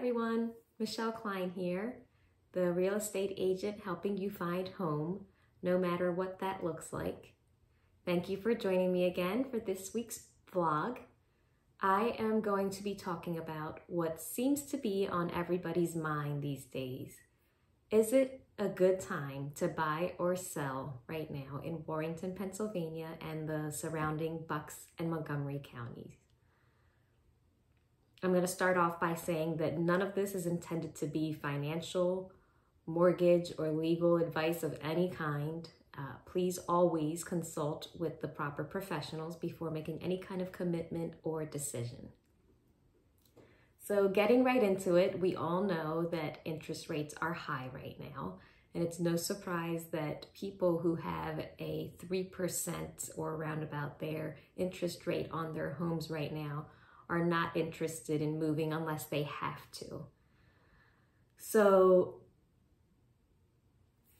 everyone, Michelle Klein here, the real estate agent helping you find home, no matter what that looks like. Thank you for joining me again for this week's vlog. I am going to be talking about what seems to be on everybody's mind these days. Is it a good time to buy or sell right now in Warrington, Pennsylvania and the surrounding Bucks and Montgomery counties? I'm going to start off by saying that none of this is intended to be financial, mortgage, or legal advice of any kind. Uh, please always consult with the proper professionals before making any kind of commitment or decision. So getting right into it, we all know that interest rates are high right now. And it's no surprise that people who have a 3% or roundabout their interest rate on their homes right now are not interested in moving unless they have to. So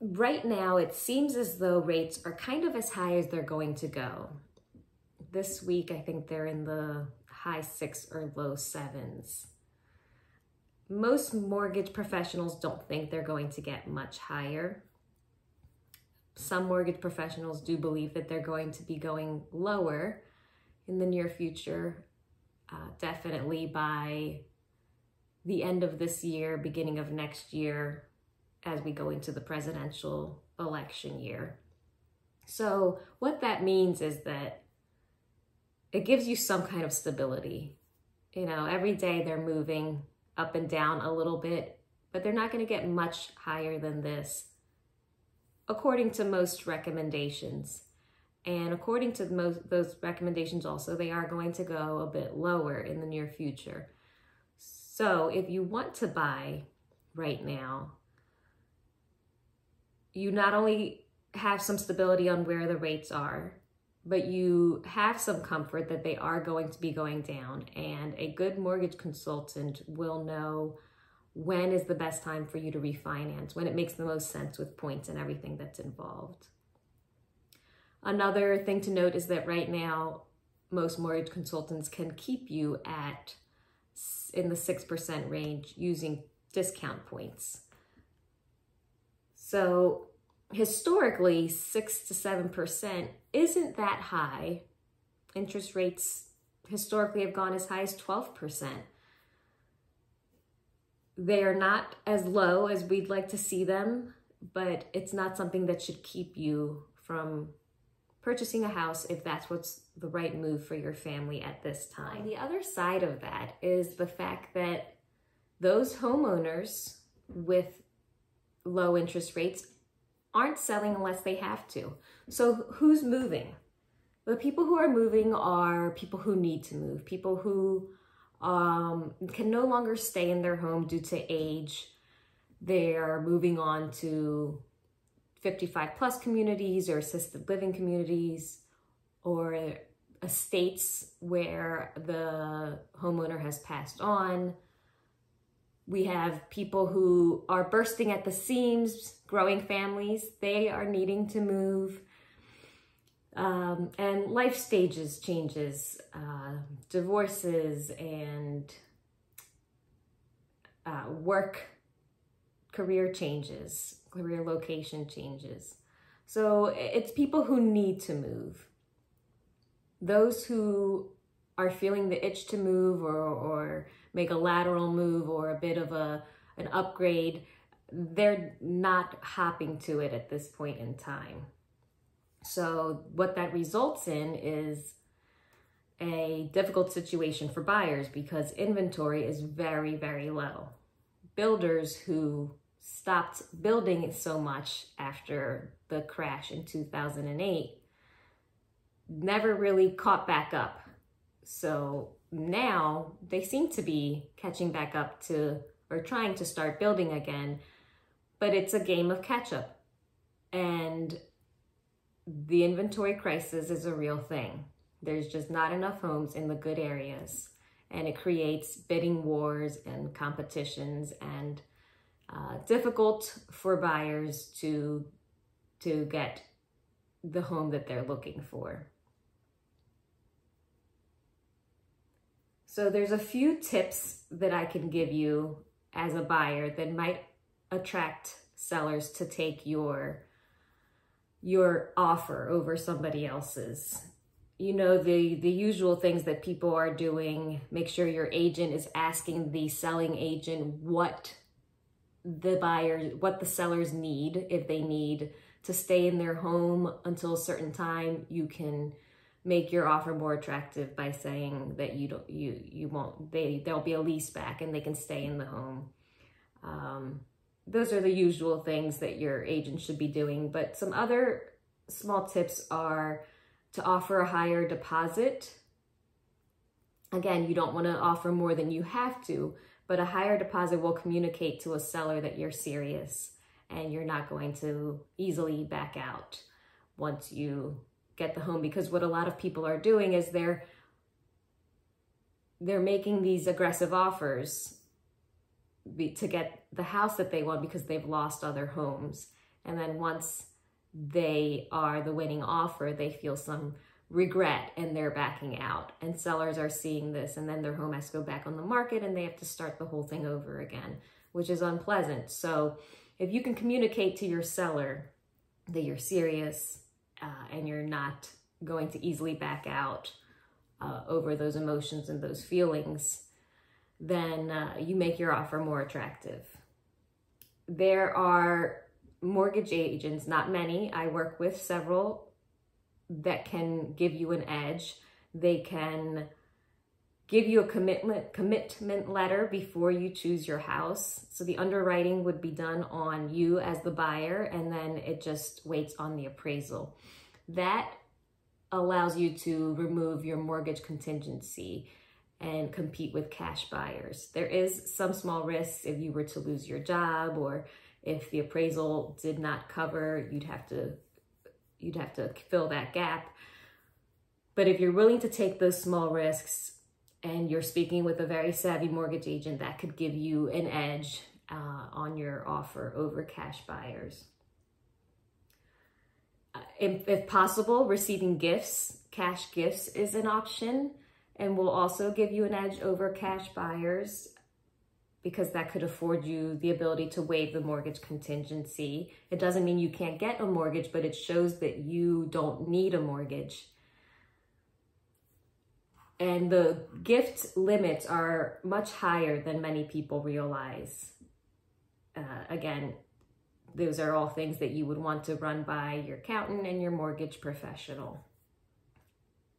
right now it seems as though rates are kind of as high as they're going to go. This week, I think they're in the high six or low sevens. Most mortgage professionals don't think they're going to get much higher. Some mortgage professionals do believe that they're going to be going lower in the near future uh, definitely by the end of this year, beginning of next year, as we go into the presidential election year. So, what that means is that it gives you some kind of stability. You know, every day they're moving up and down a little bit, but they're not going to get much higher than this, according to most recommendations. And according to most those recommendations also, they are going to go a bit lower in the near future. So if you want to buy right now, you not only have some stability on where the rates are, but you have some comfort that they are going to be going down. And a good mortgage consultant will know when is the best time for you to refinance, when it makes the most sense with points and everything that's involved. Another thing to note is that right now, most mortgage consultants can keep you at in the 6% range using discount points. So historically, 6 to 7% isn't that high. Interest rates historically have gone as high as 12%. They are not as low as we'd like to see them, but it's not something that should keep you from purchasing a house if that's what's the right move for your family at this time. The other side of that is the fact that those homeowners with low interest rates aren't selling unless they have to. So who's moving? The people who are moving are people who need to move, people who um, can no longer stay in their home due to age. They're moving on to 55 plus communities or assisted living communities or estates where the homeowner has passed on. We have people who are bursting at the seams, growing families. They are needing to move. Um, and life stages changes, uh, divorces and uh, work career changes career location changes. So it's people who need to move. Those who are feeling the itch to move or, or make a lateral move or a bit of a an upgrade, they're not hopping to it at this point in time. So what that results in is a difficult situation for buyers because inventory is very, very low. Builders who stopped building it so much after the crash in 2008 never really caught back up. So now they seem to be catching back up to or trying to start building again, but it's a game of catch up. And the inventory crisis is a real thing. There's just not enough homes in the good areas, and it creates bidding wars and competitions and uh, difficult for buyers to to get the home that they're looking for. So there's a few tips that I can give you as a buyer that might attract sellers to take your your offer over somebody else's. You know, the, the usual things that people are doing, make sure your agent is asking the selling agent what the buyers, what the sellers need. If they need to stay in their home until a certain time, you can make your offer more attractive by saying that you don't, you, you won't, they, there'll be a lease back and they can stay in the home. Um, those are the usual things that your agent should be doing. But some other small tips are to offer a higher deposit. Again, you don't want to offer more than you have to, but a higher deposit will communicate to a seller that you're serious and you're not going to easily back out once you get the home because what a lot of people are doing is they're they're making these aggressive offers be, to get the house that they want because they've lost other homes. And then once they are the winning offer, they feel some regret and they're backing out. And sellers are seeing this and then their home has to go back on the market and they have to start the whole thing over again, which is unpleasant. So if you can communicate to your seller that you're serious uh, and you're not going to easily back out uh, over those emotions and those feelings, then uh, you make your offer more attractive. There are mortgage agents, not many. I work with several that can give you an edge. They can give you a commitment commitment letter before you choose your house. So the underwriting would be done on you as the buyer and then it just waits on the appraisal. That allows you to remove your mortgage contingency and compete with cash buyers. There is some small risks if you were to lose your job or if the appraisal did not cover, you'd have to you'd have to fill that gap. But if you're willing to take those small risks and you're speaking with a very savvy mortgage agent, that could give you an edge uh, on your offer over cash buyers. Uh, if, if possible, receiving gifts, cash gifts is an option and will also give you an edge over cash buyers because that could afford you the ability to waive the mortgage contingency. It doesn't mean you can't get a mortgage, but it shows that you don't need a mortgage. And the gift limits are much higher than many people realize. Uh, again, those are all things that you would want to run by your accountant and your mortgage professional.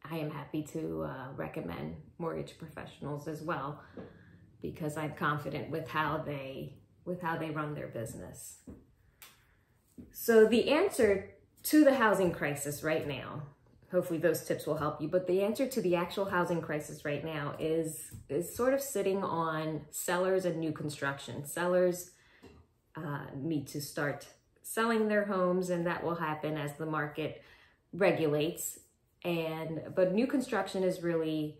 I am happy to uh, recommend mortgage professionals as well because I'm confident with how they with how they run their business. So the answer to the housing crisis right now, hopefully those tips will help you, but the answer to the actual housing crisis right now is is sort of sitting on sellers and new construction. Sellers uh, need to start selling their homes and that will happen as the market regulates and but new construction is really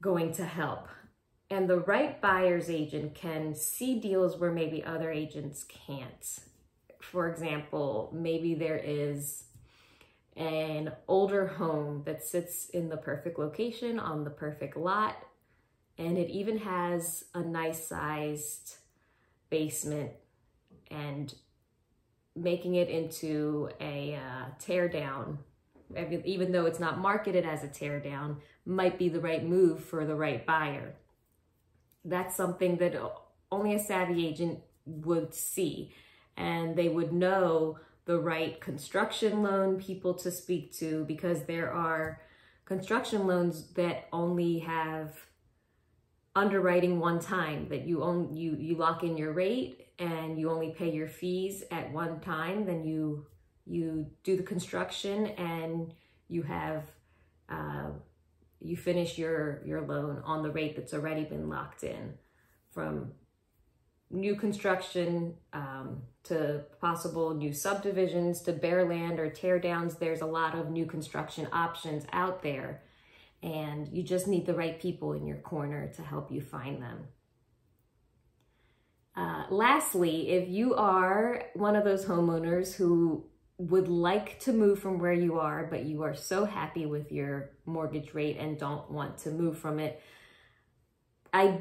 going to help and the right buyer's agent can see deals where maybe other agents can't for example maybe there is an older home that sits in the perfect location on the perfect lot and it even has a nice sized basement and making it into a uh, tear down even though it's not marketed as a teardown, might be the right move for the right buyer. That's something that only a savvy agent would see. And they would know the right construction loan people to speak to because there are construction loans that only have underwriting one time that you own you you lock in your rate and you only pay your fees at one time then you you do the construction and you have uh, you finish your your loan on the rate that's already been locked in from new construction um, to possible new subdivisions to bare land or tear downs. There's a lot of new construction options out there and you just need the right people in your corner to help you find them. Uh, lastly, if you are one of those homeowners who would like to move from where you are, but you are so happy with your mortgage rate and don't want to move from it, I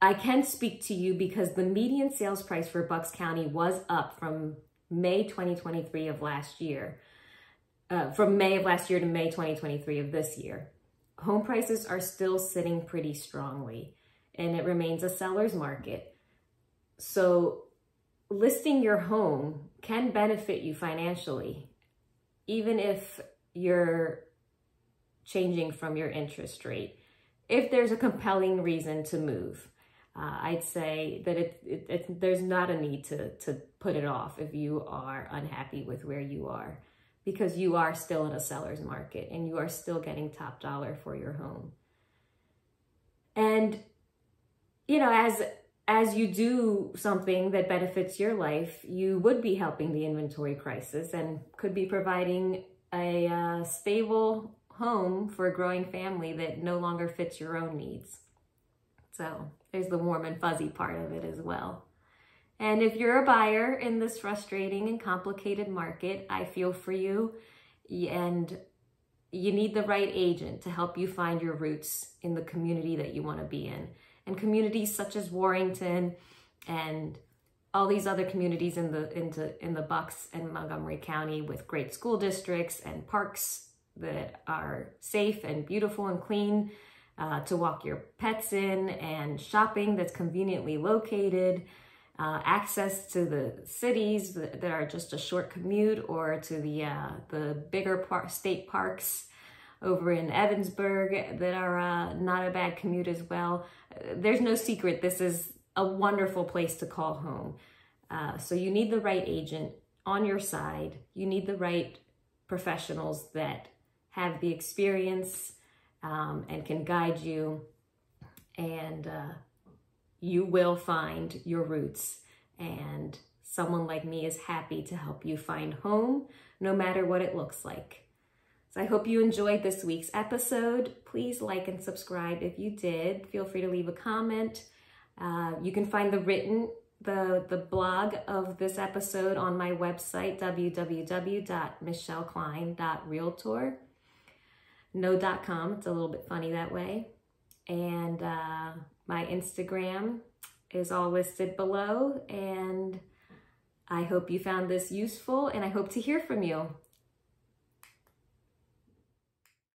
I can speak to you because the median sales price for Bucks County was up from May 2023 of last year, uh, from May of last year to May 2023 of this year. Home prices are still sitting pretty strongly and it remains a seller's market. So listing your home can benefit you financially, even if you're changing from your interest rate. If there's a compelling reason to move, uh, I'd say that it, it, it, there's not a need to, to put it off if you are unhappy with where you are because you are still in a seller's market and you are still getting top dollar for your home. And, you know, as as you do something that benefits your life, you would be helping the inventory crisis and could be providing a uh, stable home for a growing family that no longer fits your own needs. So there's the warm and fuzzy part of it as well. And if you're a buyer in this frustrating and complicated market, I feel for you. And you need the right agent to help you find your roots in the community that you want to be in. And communities such as Warrington and all these other communities in the into in the Bucks and Montgomery County with great school districts and parks that are safe and beautiful and clean uh, to walk your pets in and shopping that's conveniently located uh, access to the cities that are just a short commute or to the, uh, the bigger par state parks over in Evansburg that are uh, not a bad commute as well. There's no secret. This is a wonderful place to call home. Uh, so you need the right agent on your side. You need the right professionals that have the experience um, and can guide you and uh, you will find your roots and someone like me is happy to help you find home no matter what it looks like. So I hope you enjoyed this week's episode. Please like and subscribe if you did. Feel free to leave a comment. Uh, you can find the written, the, the blog of this episode on my website, www.michelleklein.realtor. No.com, it's a little bit funny that way. And uh, my Instagram is all listed below and I hope you found this useful and I hope to hear from you.